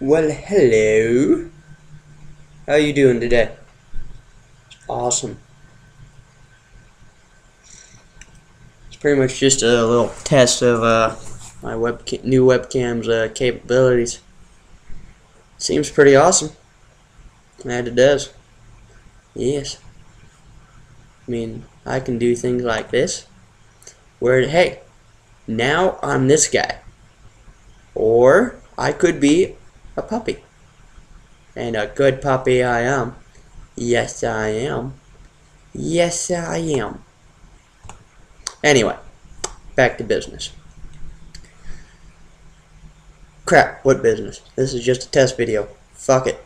Well, hello. How are you doing today? Awesome. It's pretty much just a little test of uh, my webca new webcam's uh, capabilities. Seems pretty awesome. And it does. Yes. I mean, I can do things like this. Where, hey, now I'm this guy. Or I could be a puppy. And a good puppy I am. Yes, I am. Yes, I am. Anyway, back to business. Crap, what business? This is just a test video. Fuck it.